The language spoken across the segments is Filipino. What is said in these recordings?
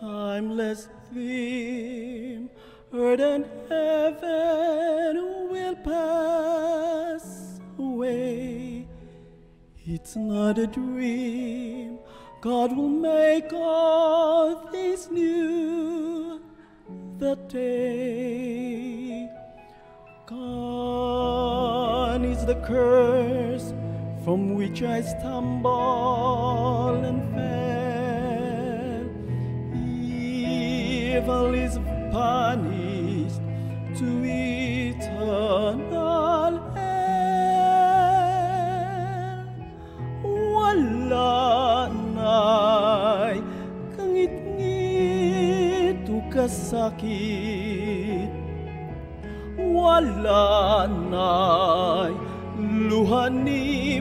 timeless theme, earth and heaven will pass away. It's not a dream, God will make all things new the day. Gone is the curse from which I stumble and fell. Evil is punished to eternal hell. Wala na'y kangit-ngit kasakit wala na'y luha ni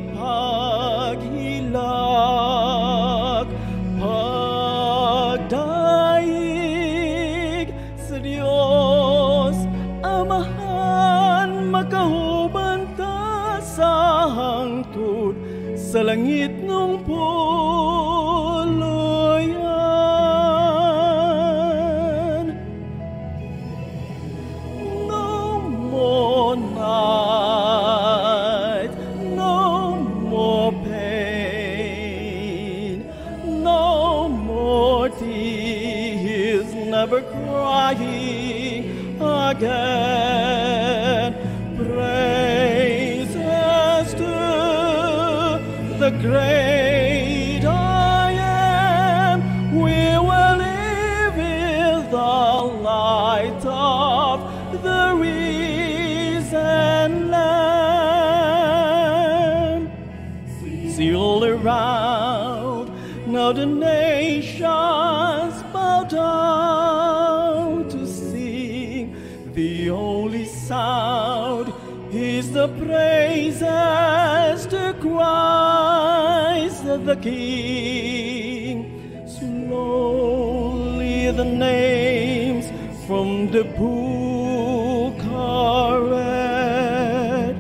the book are read.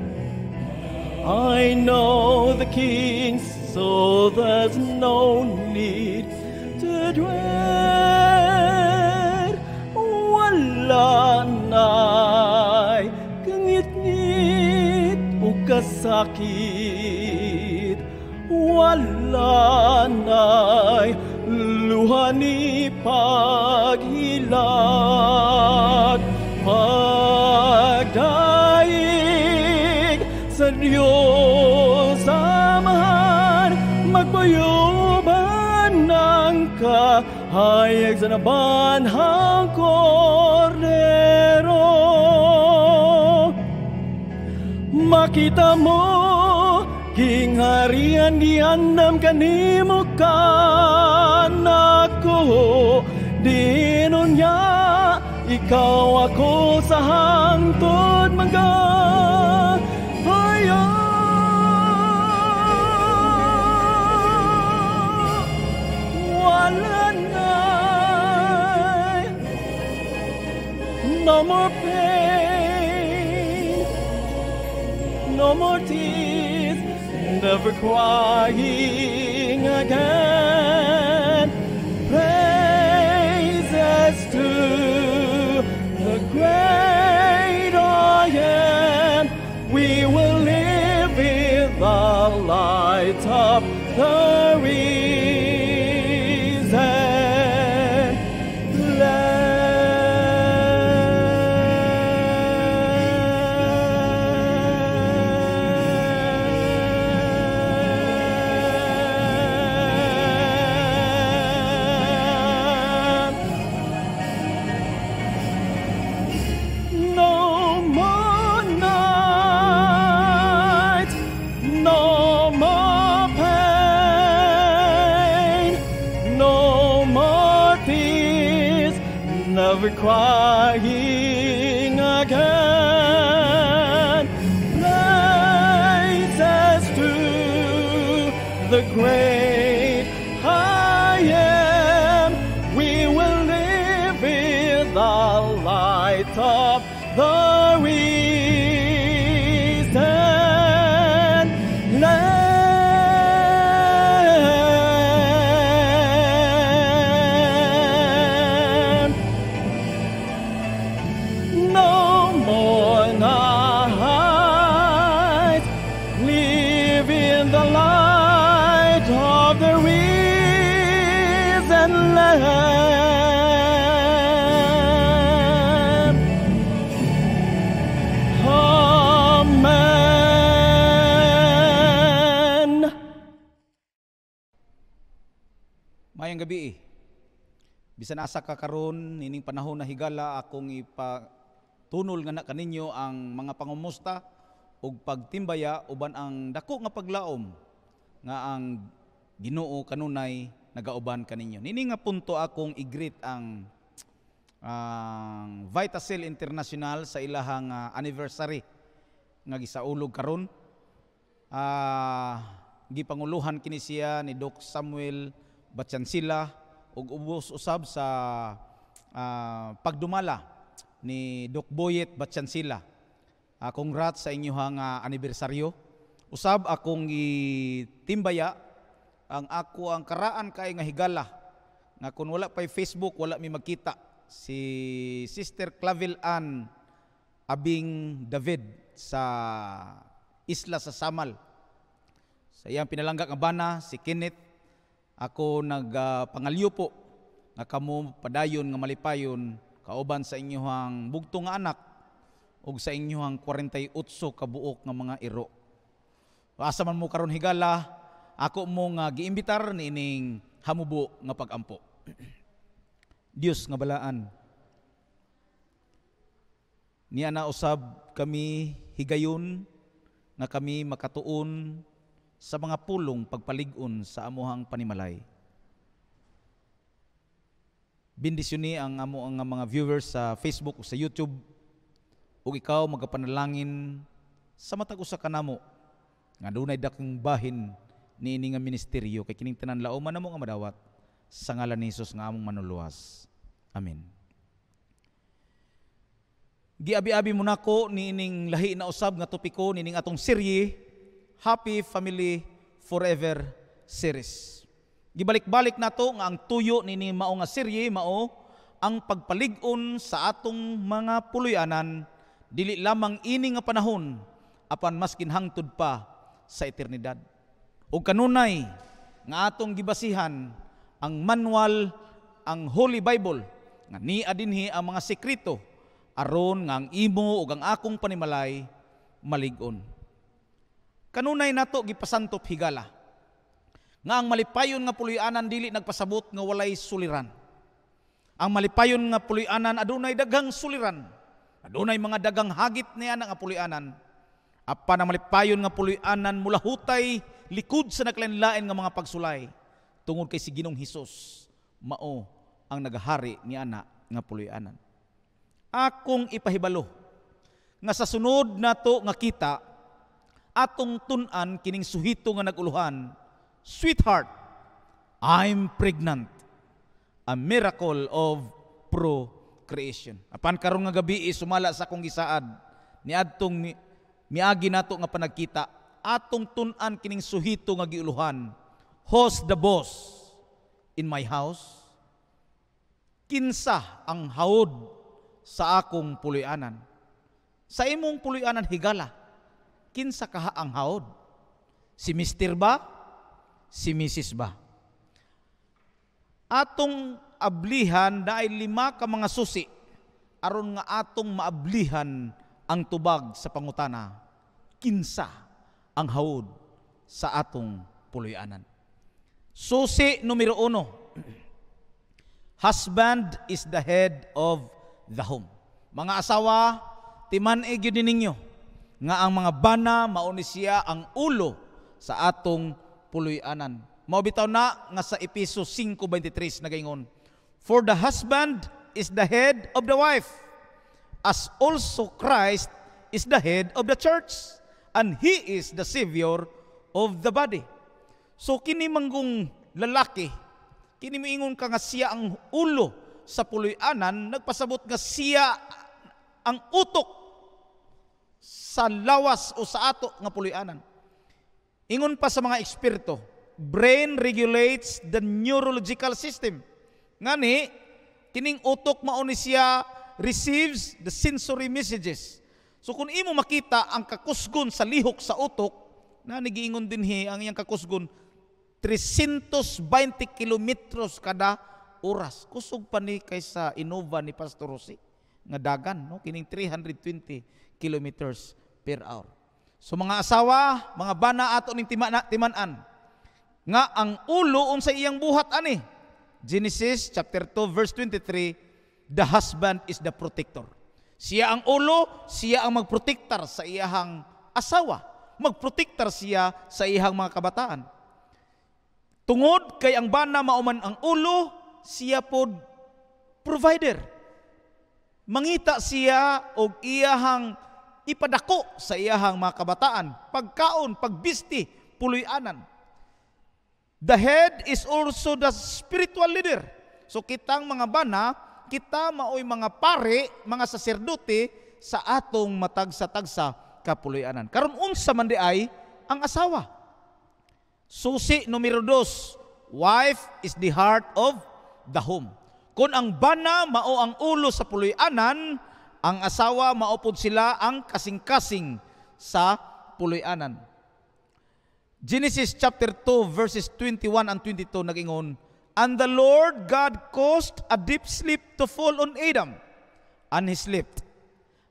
I know the King, so there's no need to dread. Wala na'y kangit-ngit o kasakit. Wala na'y luha ni paghilag. Diyos amahan, magpayuban ng kahayag sa nabanhang kordero. Makita mo, king harian giandam kanimo kanako. Dinon niya, ikaw ako sa hangtod mangga. No more pain, no more tears, never crying again. Praises to the great I am. We will live in the light of the risen Mayang gabi eh. Bisan asa ka karon nining panahon na higala akong ipatunol nga na kaninyo ang mga pangumusta ug pagtimbaya uban ang dako nga paglaom nga ang Ginoo kanunay nagauban kaninyo. Nini nga punto akong i-greet ang ang Vitacell International sa ilahang uh, anniversary nga gisaulog karon. Ah uh, gipanguluhan kini siya ni Doc Samuel Batyansila ug ubos usab sa uh, pagdumala ni Doc Boyet Batyansila. Uh, congrats sa inyong uh, anibersaryo. Usab akong gitimbaya ang ako ang karaan kay nga higala nga kun wala pay Facebook wala mi magkita si Sister Clavil Ann Abing David sa isla sa Samal. Sa iyang pinalangga nga bana si Kenneth ako nagpangalyo uh, po nga kamo padayon nga malipayon kauban sa inyong bugtong anak ug sa inyong 48 kabuok nga mga iro. Asa man mo karon higala, ako mo nga giimbitar niining hamubo nga pagampo. Dios nga balaan. Niya na usab kami higayon nga kami makatuon sa mga pulong pagpalig-on sa amuhang panimalay. Bendisyon ni ang amo ang mga viewers sa Facebook o sa YouTube ug ikaw magapanalangin sa matag usa kanamo nga dunay dakong bahin niini nga ministeryo kay kining tanan laom man nga madawat sa ngalan ni Hesus nga among manuluwas. Amen. Giabi-abi mo nako niining lahi na usab nga topiko nining atong serye Happy Family Forever series. Gibalik-balik na to nga ang tuyo nini mao nga serye mao ang pagpalig-on sa atong mga puluyanan dili lamang ini nga panahon apan maskin hangtod pa sa eternidad. O kanunay nga atong gibasihan ang manual ang Holy Bible nga ni adinhi ang mga sekreto aron nga ang imo ug ang akong panimalay malig-on. Kanunay nato gipasantop higala. Nga ang malipayon nga puloy-anan dili nagpasabot nga walay suliran. Ang malipayon nga puloy-anan adunay daghang suliran. Adunay mga daghang hagit niya nga puloy-anan. Apan ang malipayon nga puloy-anan mula hutay likod sa naglain nga mga pagsulay tungod kay si Ginong Hesus mao ang nagahari ni ana nga puloy-anan. Akong ipahibalo nga sa sunod nato nga kita atong tunan kining suhito nga naguluhan, Sweetheart, I'm pregnant. A miracle of procreation. Apan karon nga gabi sumala sa akong gisaad ni adtong mi, miagi nato nga panagkita atong tunan kining suhito nga giuluhan. Host the boss in my house? Kinsa ang haod sa akong puloy-anan? Sa imong puloy-anan higala kinsa kaha ang haod? Si Mr. ba? Si Mrs. ba? Atong ablihan dahil lima ka mga susi aron nga atong maablihan ang tubag sa pangutana. Kinsa ang haod sa atong puloy-anan. Susi numero uno. Husband is the head of the home. Mga asawa, timan e gyud ninyo nga ang mga bana mauni siya ang ulo sa atong puloy-anan. Mao bitaw na nga sa Episo 5:23 nagaingon, For the husband is the head of the wife, as also Christ is the head of the church, and he is the savior of the body. So kini manggong lalaki, kini moingon ka nga siya ang ulo sa puloy-anan, nagpasabot nga siya ang utok sa lawas o sa ato nga puloy-anan. Ingon pa sa mga eksperto, brain regulates the neurological system. Ngani, kining utok mao siya receives the sensory messages. So kung imo makita ang kakusgon sa lihok sa utok, na nagiingon din hi ang iyang kakusgon 320 kilometros kada oras. Kusog pa ni kaysa Innova ni Pastor Rossi nga dagan no kining 320 kilometers per hour. So mga asawa, mga bana ato ning tima, timanan nga ang ulo unsa iyang buhat ani Genesis chapter 2 verse 23, the husband is the protector. Siya ang ulo, siya ang magprotektar sa iyahang asawa. Magprotektar siya sa iyahang mga kabataan. Tungod kay ang bana mauman ang ulo, siya pod provider. Mangita siya og iyahang ipadako sa iyahang mga kabataan, pagkaon, pagbisti, puloy-anan. The head is also the spiritual leader. So kitang mga bana, kita maoy mga pare, mga saserdote sa atong matagsa-tagsa kapuloy-anan. Karon unsa man di ay ang asawa. Susi numero dos, wife is the heart of the home. Kung ang bana mao ang ulo sa puloy-anan, ang asawa maupod sila ang kasing-kasing sa puloy-anan. Genesis chapter 2 verses 21 and 22 nagingon, And the Lord God caused a deep sleep to fall on Adam, and he slept.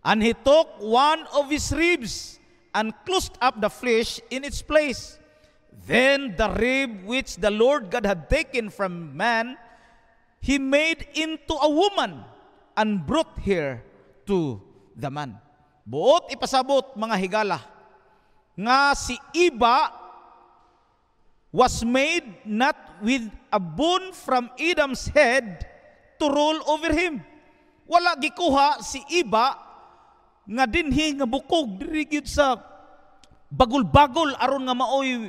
And he took one of his ribs and closed up the flesh in its place. Then the rib which the Lord God had taken from man, he made into a woman and brought her to the man. Buot ipasabot mga higala nga si Iba was made not with a bone from Adam's head to rule over him. Wala gikuha si Iba nga dinhi nga bukog diri sa bagol-bagol aron nga maoy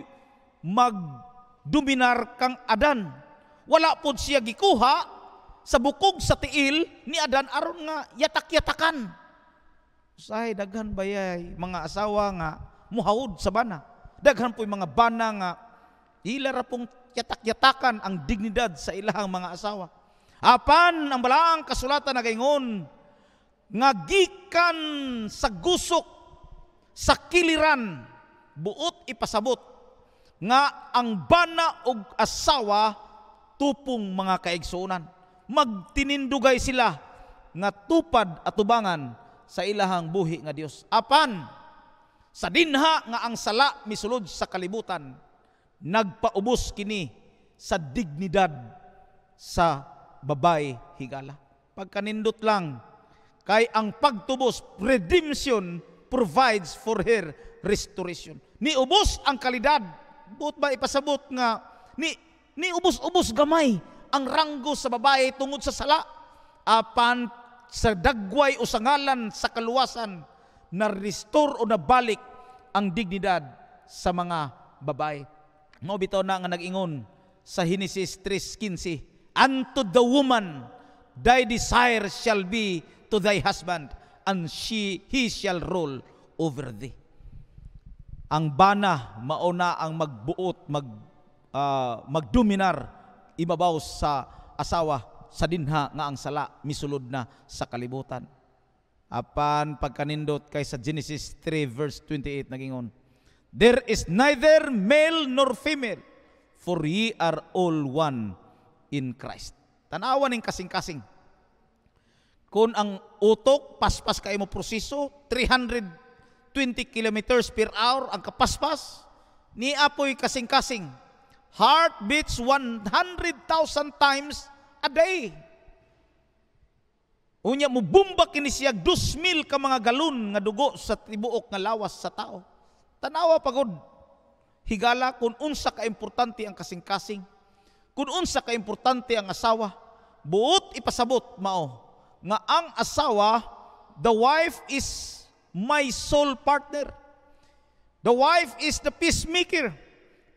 magdominar kang Adan. Wala pod siya gikuha sa bukog sa tiil ni Adan aron nga yatak-yatakan. Usahay daghan bayay mga asawa nga muhawod sa bana. Daghan po mga bana nga ila ra pong yatak-yatakan ang dignidad sa ilahang mga asawa. Apan ang balaang kasulatan nagaingon nga gikan sa gusok sa kiliran buot ipasabot nga ang bana og asawa tupong mga kaigsuonan magtinindugay sila nga tupad at tubangan sa ilahang buhi nga Dios apan sa dinha nga ang sala misulod sa kalibutan nagpaubos kini sa dignidad sa babay higala. Pagkanindot lang, kay ang pagtubos, redemption provides for her restoration. Ni ubos ang kalidad. Buot ba ipasabot nga, ni, ni ubos-ubos gamay ang ranggo sa babae tungod sa sala. Apan sa dagway o sa ngalan sa kaluwasan, na restore o nabalik ang dignidad sa mga babae. Mao bitaw na nga nag-ingon sa Genesis 3:15, "Unto the woman thy desire shall be to thy husband, and she he shall rule over thee." Ang bana mauna ang magbuot, mag uh, magdominar ibabaw sa asawa sa dinha nga ang sala misulod na sa kalibutan. Apan pagkanindot kay sa Genesis 3 verse 28 nagingon, There is neither male nor female, for ye are all one in Christ. Tanawa ning kasing-kasing. Kung ang utok, paspas kay mo proseso, 320 kilometers per hour ang kapaspas, ni apoy kasing-kasing. Heart beats 100,000 times a day. Unya mo bumba kini siya 2,000 ka mga galon nga dugo sa tibuok nga lawas sa tao. Tanawa pagod. Higala kung unsa ka importante ang kasing-kasing. Kung unsa ka importante ang asawa. Buot ipasabot mao nga ang asawa, the wife is my soul partner. The wife is the peacemaker.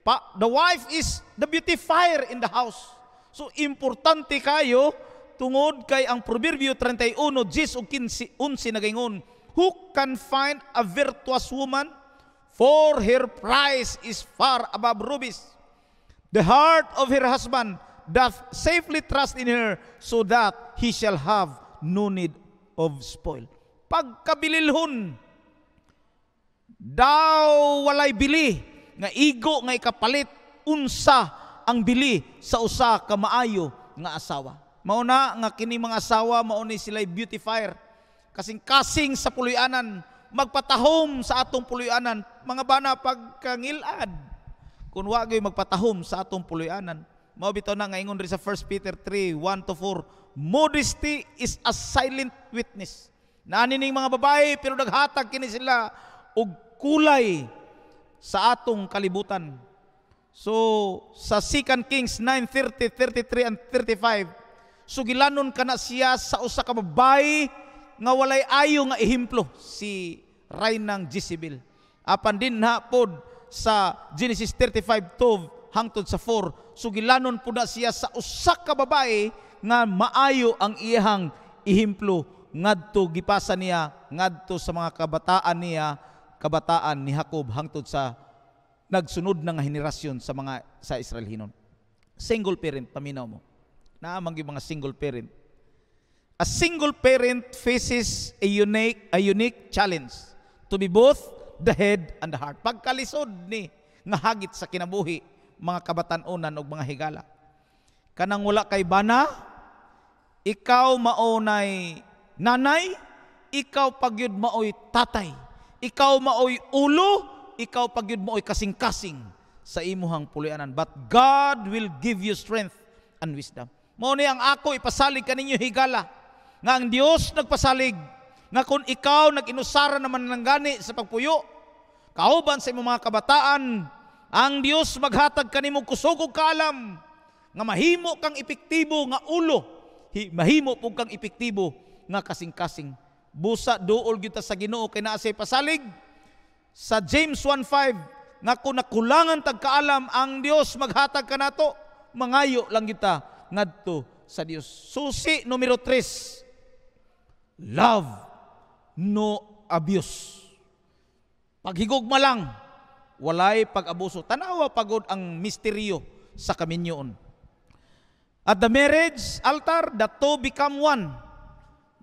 Pa, the wife is the beautifier in the house. So importante kayo tungod kay ang Proverbio 31, 10 ug 15, 11 nagingon, Who can find a virtuous woman? For her price is far above rubies. The heart of her husband doth safely trust in her, so that he shall have no need of spoil. Pagkabililhon, daw walay bili, nga igo nga ikapalit, unsa ang bili sa usa ka maayo nga asawa. Mauna nga kini mga asawa mao ni sila beautifier kasing kasing sa puloy-anan magpatahom sa atong puloy-anan mga bana pagkangilad kun wagay magpatahom sa atong puloy-anan Mao bitaw na nga ingon ri sa 1 Peter 3, 1 to 4. Modesty is a silent witness. Nani ning mga babae pero naghatag kini sila og kulay sa atong kalibutan. So sa 2 Kings 9:30, 33 and 35, sugilanon kana siya sa usa ka babae nga walay ayo nga ehemplo si Rainang Jezebel. Apan din na pod sa Genesis 35:12 hangtod sa 4, sugilanon po na siya sa usa ka babae nga maayo ang iyang ehemplo ngadto gipasa niya ngadto sa mga kabataan niya kabataan ni Jacob hangtod sa nagsunod na nga henerasyon sa mga sa Israel hinon. Single parent paminaw mo. Naamang yung mga single parent. A single parent faces a unique a unique challenge to be both the head and the heart. Pagkalisod ni nga hagit sa kinabuhi mga kabatanunan mga higala. Kanang wala kay bana, ikaw maunay nanay, ikaw pagyud maoy tatay. Ikaw maoy ulo, ikaw pagyud maoy kasing-kasing sa imuhang pulianan. But God will give you strength and wisdom. Mao ni ang ako ipasalig kaninyo higala nga ang Dios nagpasalig nga kung ikaw nag-inusara naman ng gani sa pagpuyo kauban sa imong mga kabataan ang Dios maghatag kanimo kusog ug kaalam nga mahimo kang epektibo nga ulo hi, mahimo pug kang epektibo nga kasing-kasing busa duol gyud sa Ginoo kay naa pasalig. Sa James 1:5 nga kung nakulangan tag kaalam ang Dios maghatag kanato mangayo lang kita ngadto sa Dios susi numero 3 love no abuse. Paghigugma lang walay pag-abuso. Tanawa pagod ang misteryo sa kaminyoon. At the marriage altar the two become one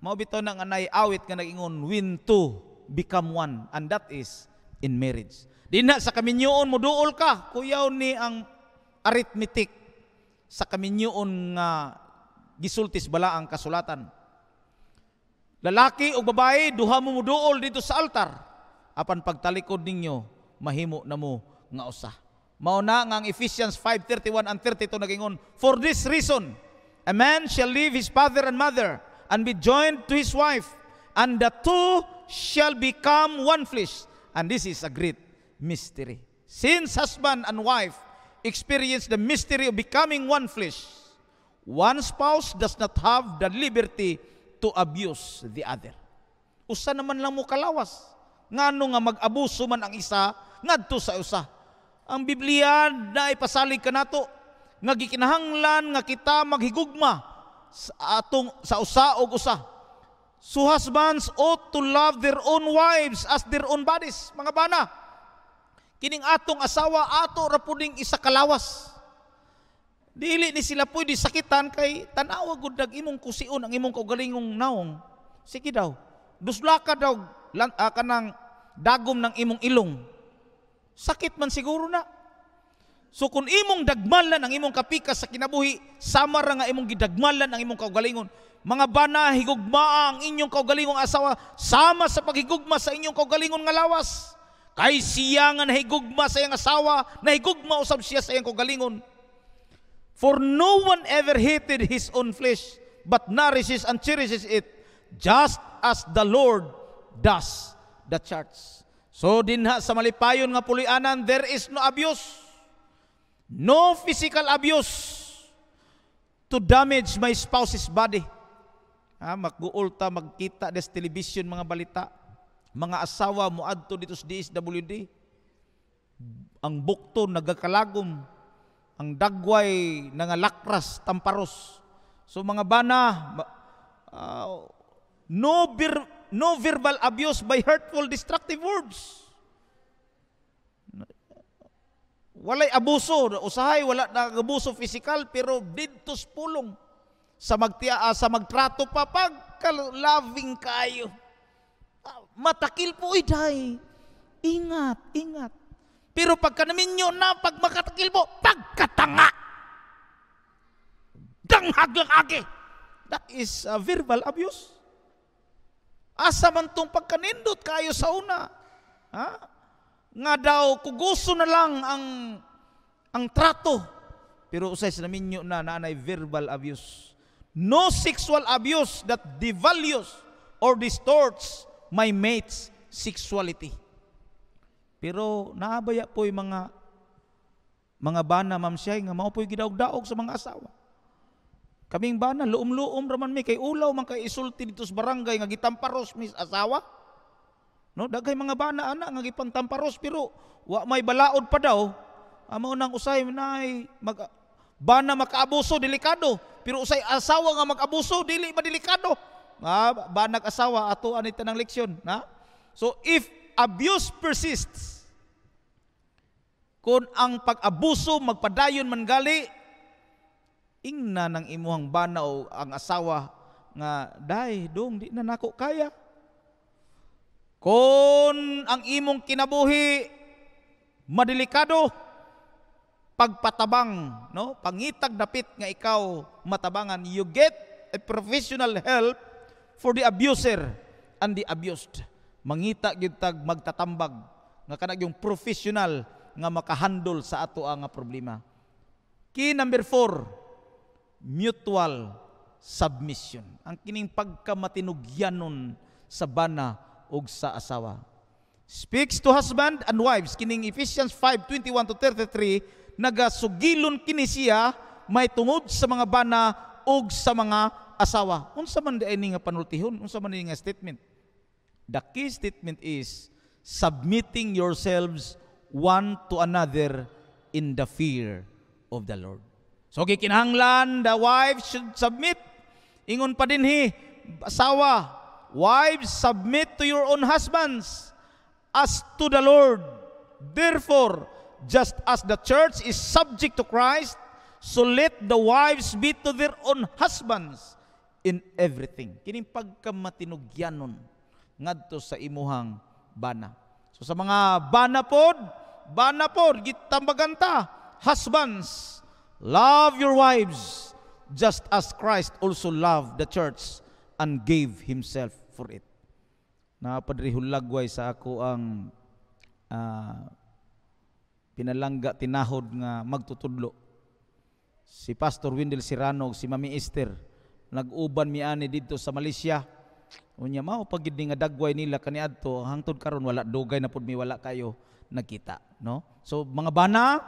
mao bitaw nang anay awit nga nagingon when two become one and that is in marriage dinha sa kaminyoon mo duol ka kuyaw ni ang arithmetic sa kaminyoon nga gisultis bala ang kasulatan. Lalaki o babae, duha mo muduol dito sa altar. Apan pagtalikod ninyo, mahimo na mo nga usa. Mao na nga ang Ephesians 5:31 and 32 nagingon, For this reason, a man shall leave his father and mother and be joined to his wife, and the two shall become one flesh. And this is a great mystery. Since husband and wife experience the mystery of becoming one flesh, one spouse does not have the liberty to abuse the other. Usa naman lang mo kalawas. Ngano nga mag-abuso man ang isa, ngadto sa usa. Ang Biblia na ipasalig ka nato, nga gikinahanglan nga kita maghigugma sa atong sa usa og usa. So husbands ought to love their own wives as their own bodies. Mga bana, kining atong asawa ato ra puding isa kalawas dili ni sila pwede sakitan kay tanawa gud dag imong kusion ang imong kaugalingong naong sige daw dusla ka daw uh, kanang dagom ng imong ilong sakit man siguro na so kung imong dagmalan ang imong kapikas sa kinabuhi sama ra nga imong gidagmalan ang imong kaugalingon mga bana higugma ang inyong kaugalingong asawa sama sa paghigugma sa inyong kaugalingon nga lawas Kay siya nga nahigugma sa iyang asawa, nahigugma usab siya sa iyang kagalingon. For no one ever hated his own flesh, but nourishes and cherishes it, just as the Lord does the church. So dinha sa malipayon nga pulianan, there is no abuse. No physical abuse to damage my spouse's body. Ha, magguulta, magkita des television mga balita. Mga asawa mo adto dito sa DSWD ang bukto nagakalagom. Ang dagway nga lakras tamparos. So mga bana uh, no ver, no verbal abuse by hurtful destructive words walay abuso usahay wala na abuso physical pero didto pulong sa magtia sa magtrato pa pagka loving kayo matakil po iday. Ingat, ingat. Pero pagka naminyo na, pag makatakil mo, pagkatanga. Danghag lang agi. That is a verbal abuse. Asa man tong pagkanindot kayo sa una. Ha? Nga daw, kuguso na lang ang ang trato. pero usay sa naminyo na naanay verbal abuse. No sexual abuse that devalues or distorts my mate's sexuality. Pero naabaya po yung mga mga bana ma'am siya nga mao po'y gidaog-daog sa mga asawa. Kaming bana luom-luom raman mi kay ulaw man kay isulti dito sa barangay nga gitamparos mis asawa. No, daghay mga bana ana nga gipantamparos pero wa may balaod pa daw. Amo nang usay nay mag bana makaabuso delikado pero usay asawa nga mag-abuso dili madelikado. Ah, banag asawa ato ani tanang leksyon, na? So if abuse persists, kung ang pag-abuso magpadayon man gali, ingna ng imuhang bana o ang asawa nga dai dong di na nako kaya. Kung ang imong kinabuhi madelikado, pagpatabang, no? Pangitag dapit nga ikaw matabangan, you get a professional help for the abuser and the abused. Mangita gyud tag magtatambag nga kanag yung professional nga makahandle sa ato nga problema. Key number four, mutual submission. Ang kining pagkamatinugyanon sa bana ug sa asawa. Speaks to husband and wives kining Ephesians 5:21 to 33 nagasugilon kini siya may tungod sa mga bana ug sa mga asawa. Unsa man di nga panultihon? Unsa man nga statement? The key statement is submitting yourselves one to another in the fear of the Lord. So gikinahanglan the wife should submit. Ingon pa din hi, asawa, wives submit to your own husbands as to the Lord. Therefore, just as the church is subject to Christ, so let the wives be to their own husbands in everything. Kining pagkamatinugyanon ngadto sa imuhang bana. So sa mga bana pod, bana pod gitambaganta, husbands, love your wives just as Christ also loved the church and gave himself for it. Napadrihulagway sa ako ang uh, pinalangga tinahod nga magtutudlo. Si Pastor Wendell Sirano, si Mami Esther, nag-uban mi ani dito sa Malaysia Unya mao pagid nga dagway nila kaniadto hangtod karon wala dugay na pud mi wala kayo nakita, no? So mga bana,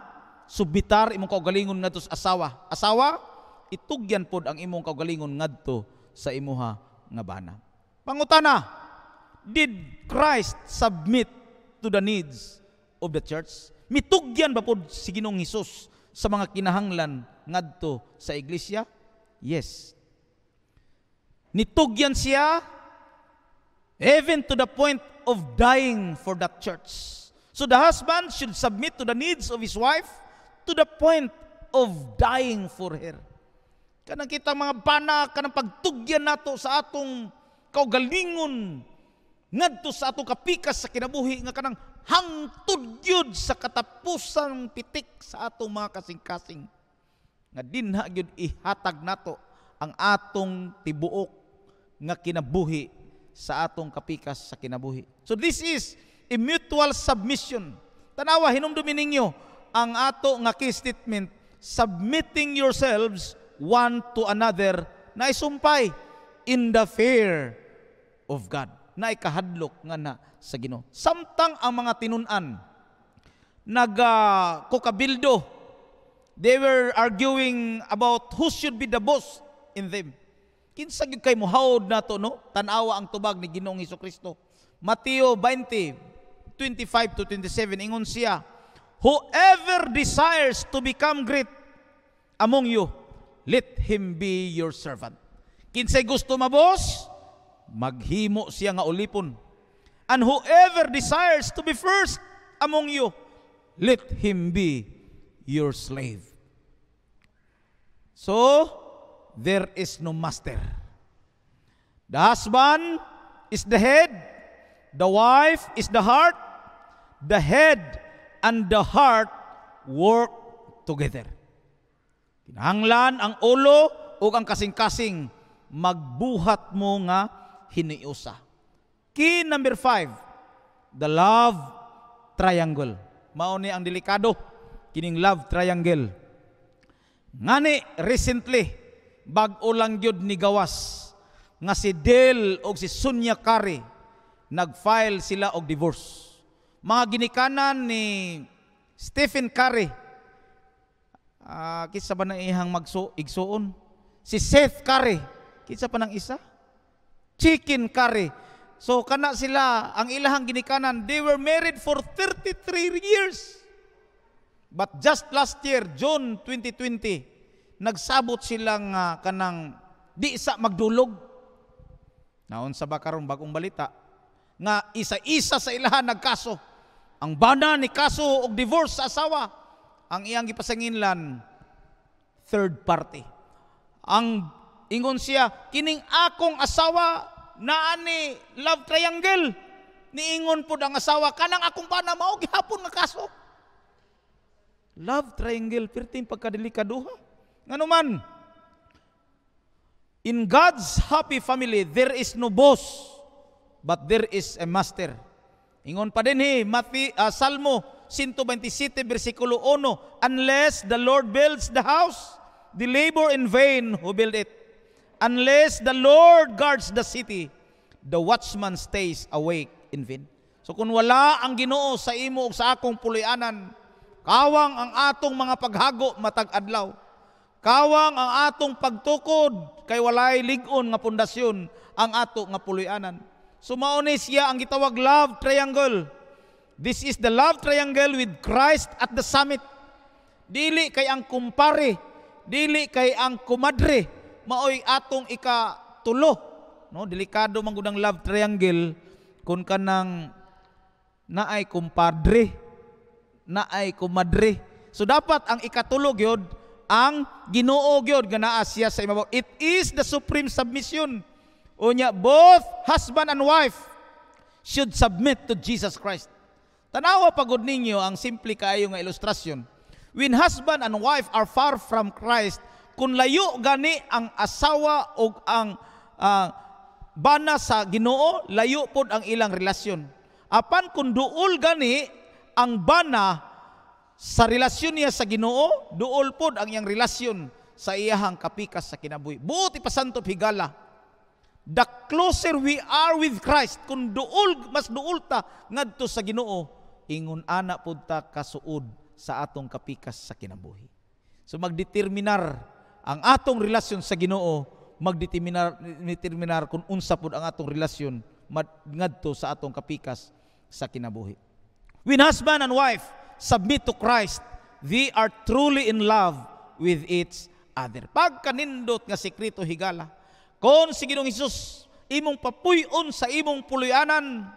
subitar imong kaugalingon ngadto sa asawa. Asawa, itugyan pod ang imong kaugalingon ngadto sa imuha nga bana. Pangutana, did Christ submit to the needs of the church? Mitugyan ba pod si Ginoong Hesus sa mga kinahanglan ngadto sa iglesia? Yes. Nitugyan siya even to the point of dying for that church. So the husband should submit to the needs of his wife to the point of dying for her. Kanang kita mga bana, kanang pagtugyan nato sa atong kaugalingon, ngadto sa atong kapikas sa kinabuhi, nga kanang hangtod yun sa katapusang pitik sa atong mga kasing-kasing. Nga dinha yun ihatag nato ang atong tibuok nga kinabuhi sa atong kapikas sa kinabuhi. So this is a mutual submission. Tanawa, hinumdumi ninyo ang ato nga key statement, submitting yourselves one to another na isumpay in the fear of God. Na ikahadlok nga na sa Ginoo. Samtang ang mga tinunan nagkukabildo, uh, they were arguing about who should be the boss in them. Kinsa gyud kay muhawod nato no? Tanawa ang tubag ni Ginoong Kristo. Mateo 20 25 to 27 ingon siya, Whoever desires to become great among you, let him be your servant. Kinsay gusto mabos, maghimo siya nga ulipon. And whoever desires to be first among you, let him be your slave. So, there is no master. The husband is the head, the wife is the heart, the head and the heart work together. Kinahanglan ang ulo o ang kasing-kasing magbuhat mo nga hiniusa. Key number five, the love triangle. Mao ni ang delikado kining love triangle. Ngani recently bag-o lang gyud ni gawas nga si Del o si Sonia Kari nag-file sila og divorce. Mga ginikanan ni Stephen Curry uh, kisa ba na ihang magso igsuon? Si Seth Curry kisa pa nang isa? Chicken Curry. So kana sila ang ilahang ginikanan they were married for 33 years. But just last year, June 2020, nagsabot silang uh, kanang di isa magdulog. Naon sa ba karon bagong balita nga isa-isa sa ilahan nagkaso. Ang bana ni kaso og divorce sa asawa. Ang iyang gipasanginlan third party. Ang ingon siya kining akong asawa naa ni love triangle. Niingon pud ang asawa kanang akong bana mao gihapon nga kaso. Love triangle, perting pagkadilikaduha. Nga naman, in God's happy family, there is no boss, but there is a master. Ingon pa din he, Mati, uh, Salmo 127, versikulo 1, Unless the Lord builds the house, the labor in vain who build it. Unless the Lord guards the city, the watchman stays awake in vain. So kung wala ang ginoo sa imo ug sa akong pulianan, Kawang ang atong mga paghago matag adlaw. Kawang ang atong pagtukod kay walay ligon nga pundasyon ang ato nga puloy-anan. So mauni siya ang gitawag love triangle. This is the love triangle with Christ at the summit. Dili kay ang kumpare, dili kay ang kumadre, maoy atong ikatulo. No, delikado man gud ang love triangle kun kanang naay kumpadre na ay kumadre. So dapat ang ikatulog yod, ang ginoo yod nga naa siya sa imabaw. It is the supreme submission. Unya, both husband and wife should submit to Jesus Christ. Tanawa pagod ninyo ang simple kaayo nga ilustrasyon. When husband and wife are far from Christ, kung layo gani ang asawa o ang uh, bana sa Ginoo, layo pod ang ilang relasyon. Apan kung duol gani ang bana sa relasyon niya sa Ginoo, duol pod ang iyang relasyon sa iyahang kapikas sa kinabuhi. Buti pa santo higala. The closer we are with Christ, kung duol, mas duol ta ngadto sa Ginoo, ingon ana pod ta kasuod sa atong kapikas sa kinabuhi. So magdeterminar ang atong relasyon sa Ginoo, magdeterminar determinar kung unsa pod ang atong relasyon ngadto sa atong kapikas sa kinabuhi. When husband and wife submit to Christ, they are truly in love with each other. Pag kanindot nga sekreto higala, kung si Ginoong Hesus imong papuyon sa imong puluyanan,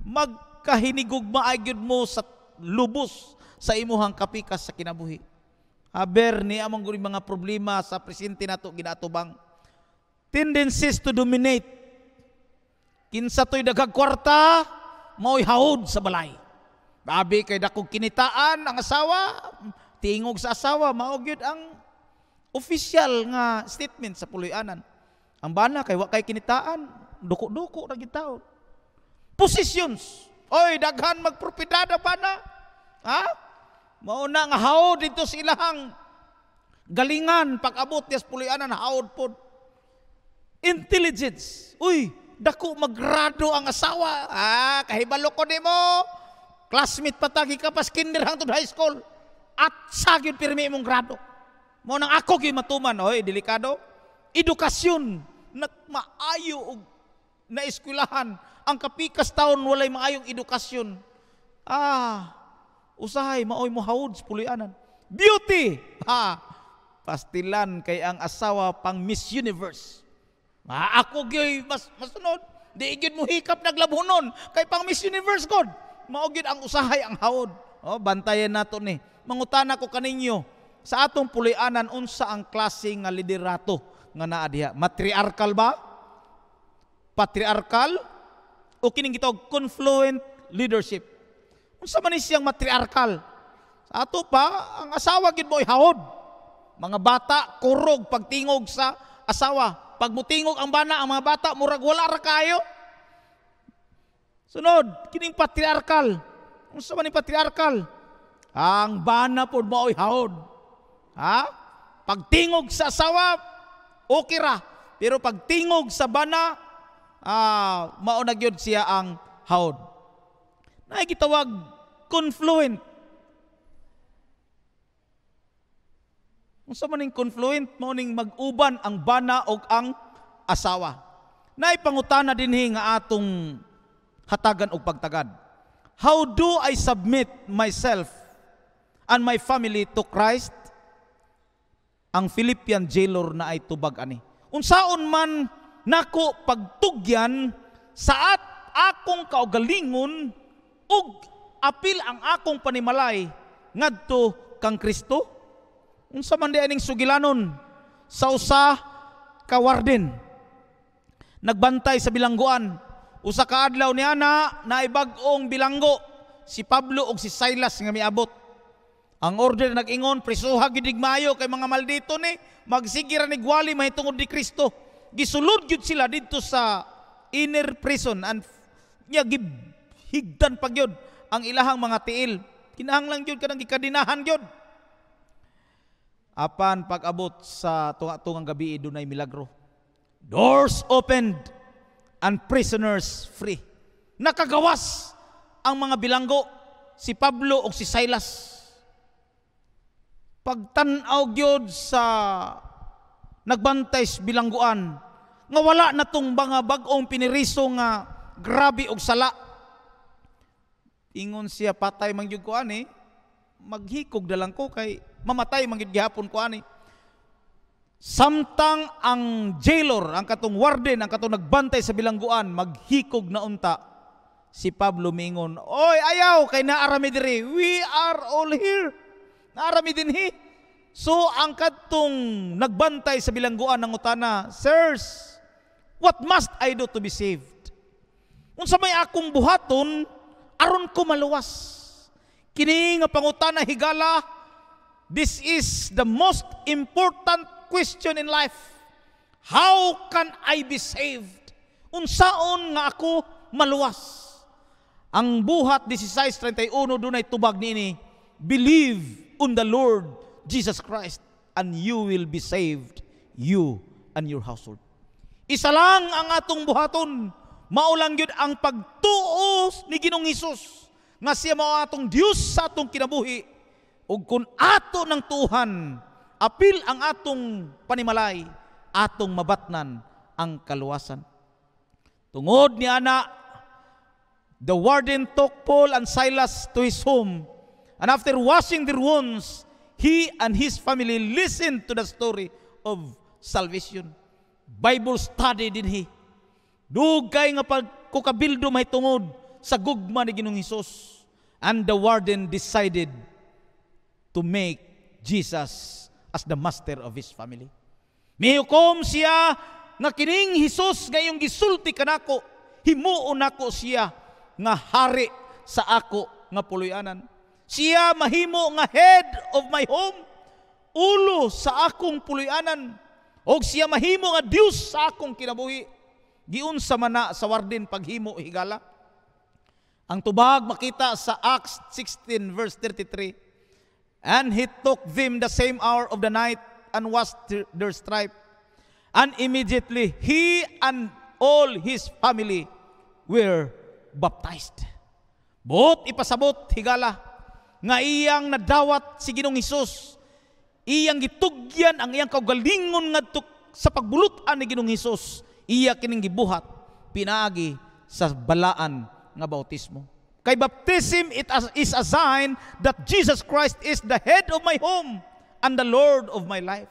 magkahinigog maagyod mo sa lubos sa imuhang kapikas sa kinabuhi. Aber ni among mga problema sa presente nato ginatubang. Tendencies to dominate. Kinsa to'y dagag kwarta, mao'y haod sa balay. Abi kay dakog kinitaan ang asawa, tingog sa asawa, mao ang official nga statement sa puloy-anan. Ang bana kay wa kay kinitaan, duko-duko ra gitaon. Positions. Oy, daghan magpropiedad bana. Ha? Mao na nga haod dito sa ilahang galingan pag-abot des puloy-anan haod pod. Intelligence. Uy, dako magrado ang asawa. Ah, kahibalo ko nimo classmate patagi ka pas kinder hangtod high school at sagid pirmi imong grado mo nang ako gyud matuman oy delikado edukasyon na maayo og na eskwelahan ang kapikas taon walay maayong edukasyon ah usahay maoy mo hawod sa pulianan beauty ha pastilan kay ang asawa pang Miss Universe ah, ako gyud mas masunod di gyud mo hikap naglabunon kay pang Miss Universe god maugid ang usahay ang hawod. Oh, bantayan nato ni. Mangutana ko kaninyo, sa atong pulianan unsa ang klase nga liderato nga naa diha? Matriarkal ba? Patriarkal? O kining gitawag confluent leadership? Unsa man siyang matriarkal? Sa ato pa, ang asawa gid mo hawod. Mga bata kurog pagtingog sa asawa. Pag mutingog ang bana ang mga bata murag wala ra kayo. Sunod, kining patriarkal. Unsa man ni patriarkal? Ang bana pod mao'y haod. Ha? Pagtingog sa asawa, okay ra. Pero pagtingog sa bana, ah, mao na gyud siya ang hawd. Na gitawag confluent. Unsa man ning confluent mo ning mag-uban ang bana og ang asawa. Nay pangutana dinhi nga atong hatagan og pagtagad. How do I submit myself and my family to Christ? Ang Philippian jailer na ay tubag ani. Unsaon man nako pagtugyan sa at akong kaugalingon ug apil ang akong panimalay ngadto kang Kristo? Unsa man di aning sugilanon sa usa ka warden? Nagbantay sa bilangguan usa ka adlaw ni ana naibag-ong bilanggo si Pablo ug si Silas nga miabot. Ang order nag-ingon prisuha gid mayo kay mga maldito ni magsigira ni gwali mahitungod ni Kristo. Gisulod gyud sila didto sa inner prison and nya higdan pa gyud ang ilahang mga tiil. Kinahanglan gyud kanang gikadinahan gyud apan pag-abot sa tunga-tungang gabi dunay milagro. Doors opened and prisoners free. Nakagawas ang mga bilanggo si Pablo o si Silas. Pagtanaw gyud sa nagbantay bilangguan nga wala na tong mga bag-ong piniriso nga grabe og sala ingon siya patay man gyud ko ani. Maghikog na lang ko kay mamatay manggid gihapon ko ani. Samtang ang jailer ang katong warden ang katong nagbantay sa bilangguan maghikog na unta. Si Pablo mingon oy ayaw kay naarami diri. We are all here. Naarami dinhi so ang katong nagbantay sa bilangguan ng utana sirs what must I do to be saved? Unsa may akong buhaton aron ko maluwas kini nga pangutana higala This is the most important question in life. How can I be saved? Unsaon nga ako maluwas? Ang buhat 16:31 dunay tubag nini, believe on the Lord Jesus Christ and you will be saved, you and your household. Isa lang ang atong buhaton, maulang gyud ang pagtuo ni Ginoong Hesus nga siya mao atong Dios sa atong kinabuhi ug kun ato ng tuhan apil ang atong panimalay atong mabatnan ang kaluwasan. Tungod ni ana the warden took Paul and Silas to his home and after washing their wounds he and his family listened to the story of salvation. Bible study din he dugay nga pagkukabildo may tungod sa gugma ni Ginoong Hesus and the warden decided to make Jesus as the master of his family. Mihukom siya nga kining Hesus ngayong gisulti kanako, himuon nako siya nga hari sa ako nga puluyanan. Siya mahimo nga head of my home, ulo sa akong puluyanan, og siya mahimo nga Dios sa akong kinabuhi. Giun sa mana sa wardin paghimo higala. Ang tubag makita sa Acts 16 verse 33. And he took them the same hour of the night and washed their stripe. And immediately he and all his family were baptized. Buot ipasabot higala nga iyang nadawat si Ginong Hesus. Iyang gitugyan ang iyang kaugalingon ngadto sa pagbulutan ni Ginong Hesus. Iya kining gibuhat pinaagi sa balaan nga bautismo. Kay baptism it is a sign that Jesus Christ is the head of my home and the Lord of my life.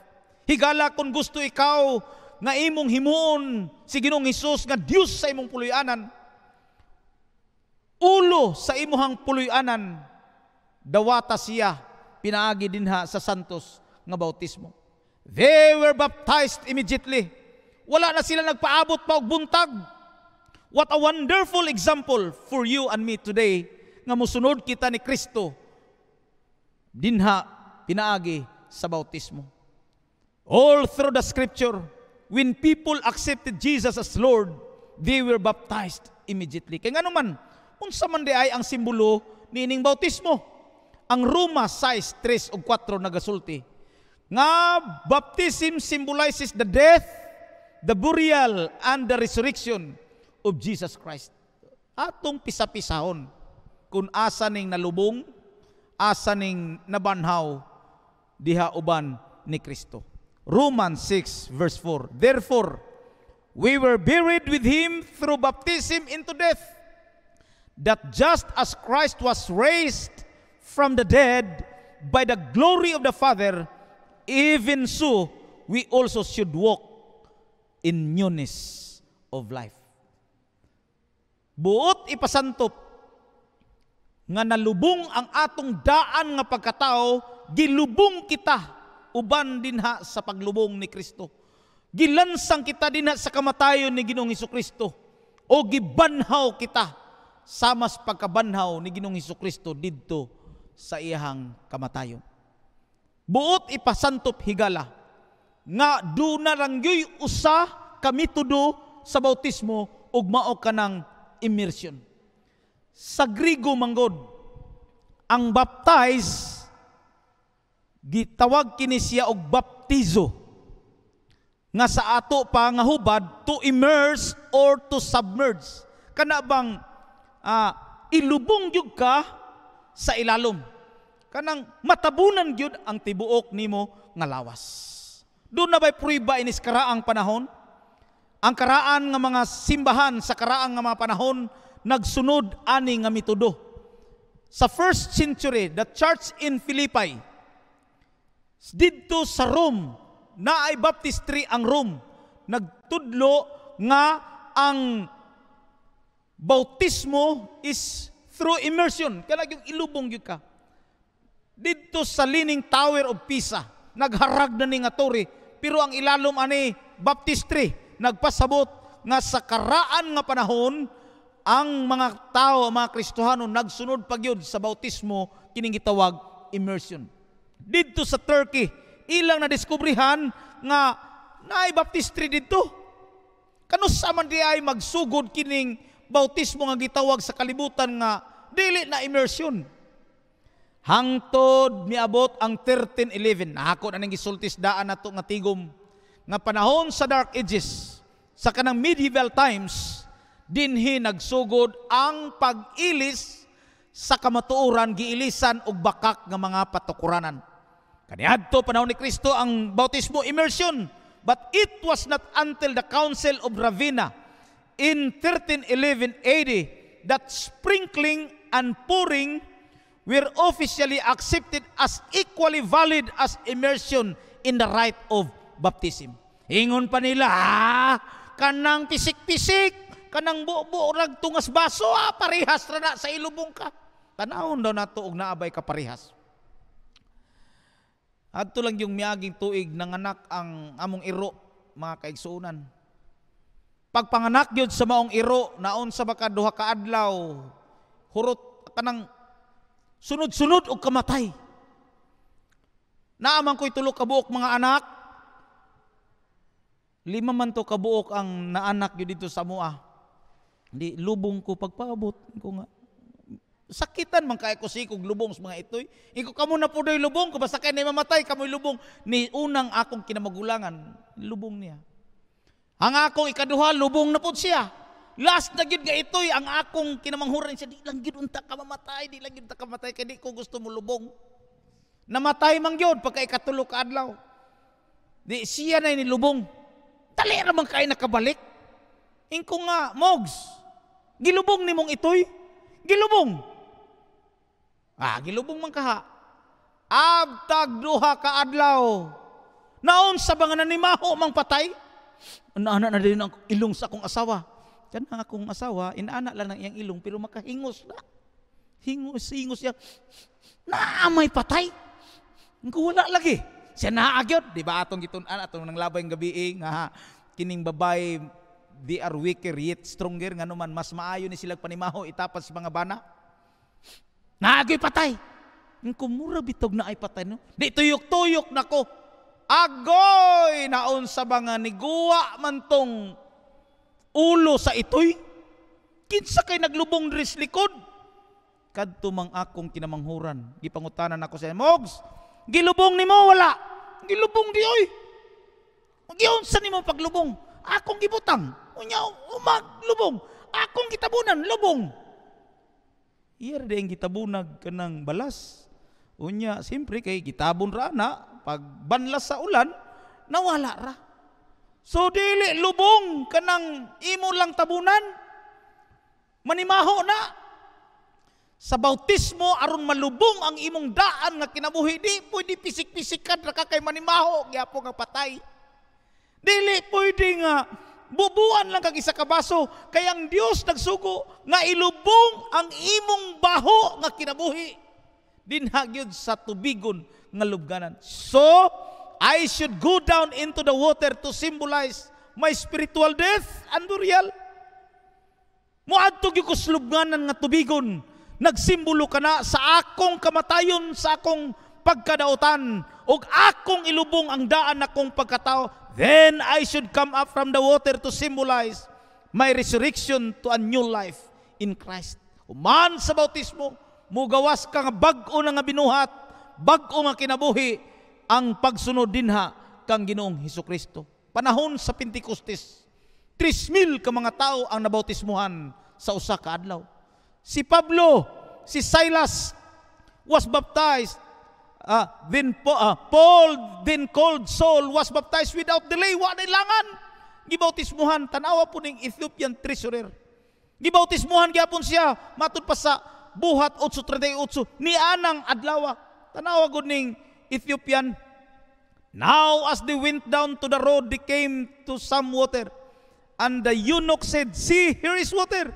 Higala kung gusto ikaw nga imong himuon si Ginoong Hesus nga Dios sa imong puluyanan. Ulo sa imuhang puluyanan dawata siya pinaagi dinha sa santos nga bautismo. They were baptized immediately. Wala na sila nagpaabot pa og buntag What a wonderful example for you and me today nga musunod kita ni Kristo dinha pinaagi sa bautismo. All through the scripture, when people accepted Jesus as Lord, they were baptized immediately. Kaya nga naman, unsa man di ay ang simbolo niining bautismo. Ang Roma 6, 3 o 4 nagasulti, nga baptism symbolizes the death, the burial, and the resurrection of Jesus Christ. Atong pisa-pisahon kung asa ning nalubong, asa ning nabanhaw diha uban ni Kristo. Romans 6 verse 4. Therefore, we were buried with him through baptism into death, that just as Christ was raised from the dead by the glory of the Father, even so we also should walk in newness of life. Buot ipasantop nga nalubong ang atong daan nga pagkatao, gilubong kita uban dinha sa paglubong ni Kristo. Gilansang kita dinha sa kamatayon ni Ginoong Hesus Kristo o gibanhaw kita sa mas pagkabanhaw ni Ginoong Hesus Kristo didto sa iyang kamatayon. Buot ipasantop higala nga do na lang usa kami tudo sa bautismo ug mao kanang immersion. Sa Grigo manggod, ang baptize gitawag kini siya og baptizo. Nga sa ato pa nga hubad to immerse or to submerge. Kana bang ah, ilubong gyud ka sa ilalom? Kanang matabunan gyud ang tibuok nimo nga lawas doon na ba'y pruiba inis karaang panahon? Ang karaan nga mga simbahan sa karaang nga mga panahon nagsunod ani nga mitudo. Sa first century the church in Philippi didto sa Rome na ay baptistry ang Rome. Nagtudlo nga ang bautismo is through immersion. Kaya yung ilubong gyud ka. Didto sa Leaning Tower of Pisa nagharag na ni nga tore pero ang ilalom ani baptistry nagpasabot nga sa karaan nga panahon ang mga tao, mga Kristohano nagsunod pagyud sa bautismo kining gitawag immersion. Didto sa Turkey ilang na diskubrihan nga naay baptistry didto. Kanus man di ay magsugod kining bautismo nga gitawag sa kalibutan nga dili na immersion hangtod miabot ang 1311 nako na ning gisultis daan nato nga tigom nga panahon sa dark ages. Sa kanang medieval times dinhi nagsugod ang pag-ilis sa kamatuoran giilisan og bakak nga mga patukuranan. Kaniadto panahon ni Kristo ang bautismo immersion. But it was not until the Council of Ravenna in 1311 AD that sprinkling and pouring were officially accepted as equally valid as immersion in the rite of baptism. Ingon pa nila, ah, kanang pisik-pisik, kanang buo-buo rag tungas baso, ah, parihas ra na sa ilubong ka. Tanawon daw na tuog naabay ka parihas. Adto lang yung miyaging tuig nanganak ang among iro mga kaigsuunan. Pagpanganak gyud sa maong iro naon sa baka duha ka adlaw hurot kanang sunod-sunod og kamatay. Naaman ko'y tulo ka buok mga anak. Lima man to kabuok ang naanak gyud dito sa mua. Di lubong ko pagpaabot ko nga sakitan man kay ko sikog lubong sa mga itoy. Iko kamo na pudoy lubong ko basta kay na mamatay kamoy lubong ni unang akong kinamagulangan lubong niya. Ang akong ikaduha lubong na pud siya. Last na gyud nga itoy ang akong kinamanghuran siya di lang gyud unta ka mamatay, di lang gyud ta ka mamatay kay di ko gusto mo lubong. Namatay man gyud pagka ikatulo ka adlaw. Di siya na ni lubong. Dali ra man kay nakabalik. Ingko nga, Mogs, gilubong nimong itoy. Gilubong. Ah, gilubong man kaha. Abtag duha ka adlaw. Naon sa mga nanimaho mang patay? Ana na din ang ilong sa akong asawa. Kana akong asawa, inaana lang ng iyang ilong pero makahingos na. Hingos, hingos siya. Naamay patay. Wala lagi. Siya naagyod, di ba atong gitunan atong nang labay ng gabi eh, nga kining babay they are weaker yet stronger nga naman mas maayo ni silang panimaho itapas mga bana. Naagay patay. Ang kumura bitog na ay patay no. Di tuyok-tuyok nako. Agoy naon sa mga niguwa man tong ulo sa itoy. Kinsa kay naglubong diri sa likod? Kadto mang akong kinamanghuran. Gipangutanan ako sa Mogs. Gilubong nimo wala. gilubong di oy. Giunsa nimo paglubong? Akong gibutang. Unya umag lubong. Akong gitabunan lubong. Iyar din gitabunag kanang balas. Unya, siyempre kay gitabon ra na pag banlas sa ulan, nawala ra. So dili lubong kanang imo lang tabunan. Manimaho na. Sa bautismo aron malubong ang imong daan nga kinabuhi di pwede pisik-pisikan ra ka kay manimaho gyapon nga patay. Dili pwede nga bubuan lang kag isa ka baso kay ang Dios nagsugo nga ilubong ang imong baho nga kinabuhi dinha gyud sa tubigon nga lubganan. So, I should go down into the water to symbolize my spiritual death and burial. Muadto gyud ko sa lubganan nga tubigon. Nagsimbolo ka na sa akong kamatayon, sa akong pagkadautan, ug akong ilubong ang daan akong pagkatao. Then I should come up from the water to symbolize my resurrection to a new life in Christ. Uman sa bautismo, mugawas ka nga bag-o na nga binuhat, bag-o nga kinabuhi, ang pagsunod dinha kang Ginoong Hesus Kristo. Panahon sa Pentecoste, 3,000 ka mga tao ang nabautismuhan sa usa ka adlaw. Si Pablo, si Silas was baptized. Uh, then uh, Paul, then called Saul, was baptized without delay. Wa langan. Gibautismuhan, tanawa po ning Ethiopian treasurer. Gibautismuhan gyapon siya, matud pa sa buhat 838 ni anang adlaw. Tanawa gud ning Ethiopian. Now as they went down to the road, they came to some water. And the eunuch said, See, here is water.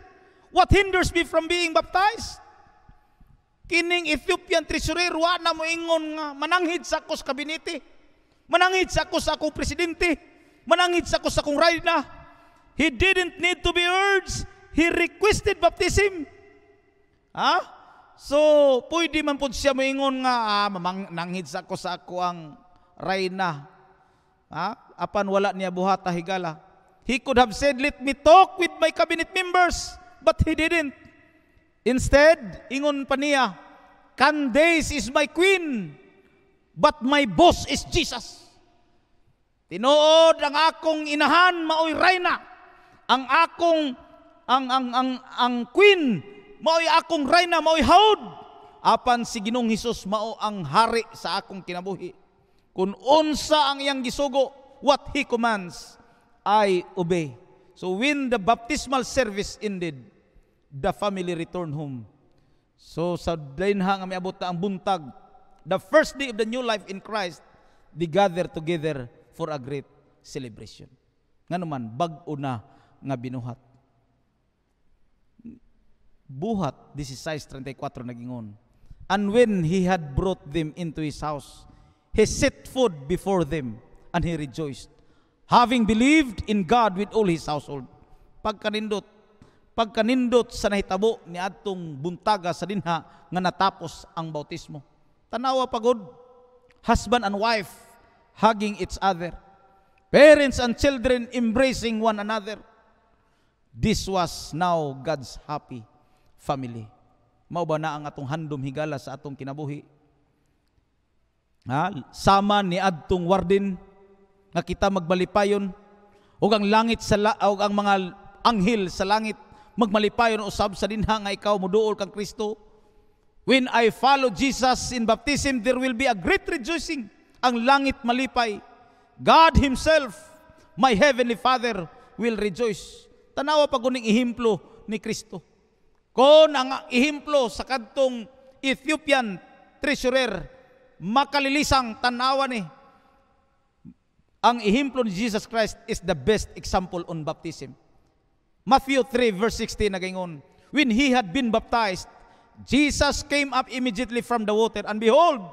What hinders me from being baptized? Kining Ethiopian treasurer, wa na mo ingon nga, mananghid sa ako sa kabinete. Mananghid sa ako sa akong presidente. Mananghid sa ako sa akong rayna. He didn't need to be urged. He requested baptism. Ha? So, pwede man po siya moingon nga, ah, mamang, nanghid sa ako sa ako ang rayna. Ha? Apan wala niya buhata higala. He could have said, let me talk with my cabinet members. But he didn't. Instead, ingon pa niya, Candace is my queen, but my boss is Jesus. Tinuod ang akong inahan maoy reyna. Ang akong ang ang ang ang queen maoy akong reyna maoy haud. Apan si Ginoong Hesus mao ang hari sa akong kinabuhi. Kung unsa ang iyang gisugo, what he commands, I obey. So when the baptismal service ended, the family return home. So sa dainha nga miabot na ang buntag, the first day of the new life in Christ, they gather together for a great celebration. Nga naman, bag-o na nga binuhat. Buhat, this is size 34 nagingon. And when he had brought them into his house, he set food before them, and he rejoiced, having believed in God with all his household. Pagkanindot, pagkanindot sa nahitabo ni adtong buntaga sa dinha nga natapos ang bautismo. Tanawa pagod, husband and wife hugging each other, parents and children embracing one another. This was now God's happy family. Mao ba na ang atong handom higala sa atong kinabuhi? Ha? Sama ni adtong warden nga kita magbalipayon ug ang langit sa la, ug ang mga anghel sa langit magmalipayon usab sa dinha nga ikaw muduol kang Kristo. When I follow Jesus in baptism, there will be a great rejoicing. Ang langit malipay. God Himself, my Heavenly Father, will rejoice. Tanawa pa kuning ihimplo ni Kristo. Kon ang ihimplo sa kadtong Ethiopian treasurer, makalilisang tanawa ni, ang ihimplo ni Jesus Christ is the best example on baptism. Matthew 3 verse 16 nagingon, When he had been baptized, Jesus came up immediately from the water, and behold,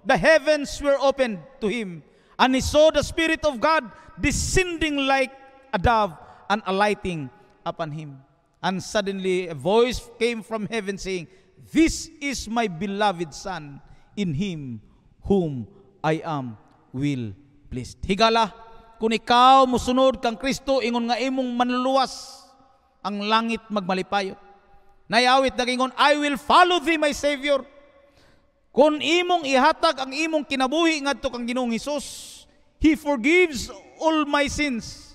the heavens were opened to him, and he saw the Spirit of God descending like a dove and alighting upon him. And suddenly a voice came from heaven saying, This is my beloved Son, in him whom I am well pleased. Higala, kung ikaw musunod kang Kristo, ingon nga imong manluluwas, ang langit magmalipayot. Nayawit nagingon, I will follow thee, my Savior. Kung imong ihatag ang imong kinabuhi ngadto kang Ginoong Hesus, He forgives all my sins.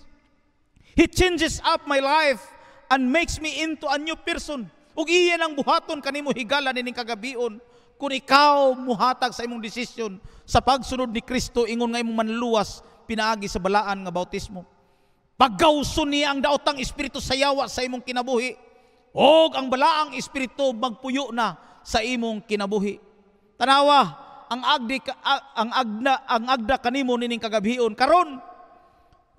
He changes up my life and makes me into a new person. Ug iyan ang buhaton kanimo higala nining kagabion kung ikaw muhatag sa imong desisyon sa pagsunod ni Kristo ingon nga imong manluwas pinaagi sa balaan nga bautismo. Paggawson niya ang daotang espiritu sa yawa sa imong kinabuhi. Og ang balaang espiritu magpuyo na sa imong kinabuhi. Tanawa, ang agdi ang agna ang agda kanimo nining kagabhion karon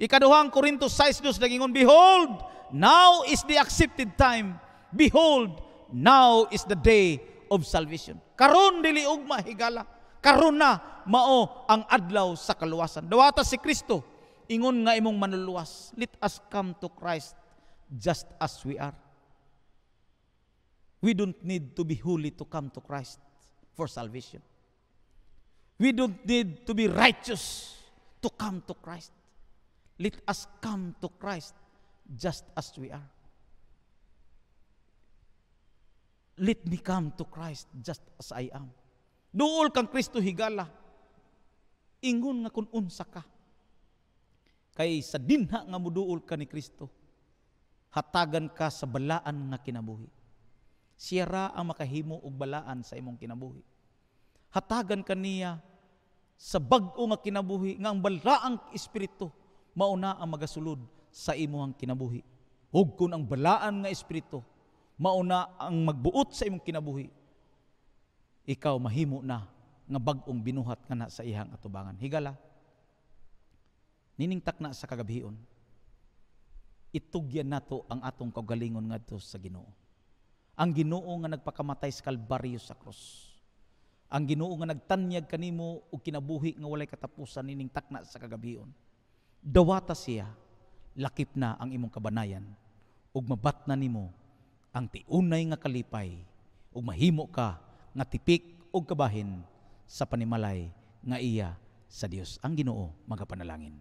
ikaduhang Korinto 6:2 nagingon behold now is the accepted time. Behold now is the day of salvation. Karon dili ugma higala karon na mao ang adlaw sa kaluwasan. Dawata si Kristo. Ingon nga imong manluluwas let us come to Christ just as we are. We don't need to be holy to come to Christ for salvation. We don't need to be righteous to come to Christ. Let us come to Christ just as we are. Let me come to Christ just as I am. Duol kang Kristo higala. Ingon nga kung unsa ka. Kay sa dinha nga muduol ka ni Kristo, hatagan ka sa balaan nga kinabuhi. Siya ra ang makahimo og balaan sa imong kinabuhi hatagan kaniya sa bag-o nga kinabuhi nga ang balaang espiritu mauna ang magasulod sa imong kinabuhi. Ug ang balaan nga espiritu mauna ang magbuot sa imong kinabuhi, ikaw mahimo na nga bag-ong binuhat nga na sa ihang atubangan. Higala, nining takna sa kagabion, itugyan nato ang atong kaugalingon ngadto sa Ginoo. Ang Ginoo nga nagpakamatay sa Kalbaryo sa krus ang Ginoo nga nagtanyag kanimo og kinabuhi nga walay katapusan nining takna sa kagabion. Dawata siya, lakip na ang imong kabanayan ug mabat na nimo ang tiunay nga kalipay ug mahimo ka nga tipik ug kabahin sa panimalay nga iya sa Dios. Ang Ginoo magapanalangin.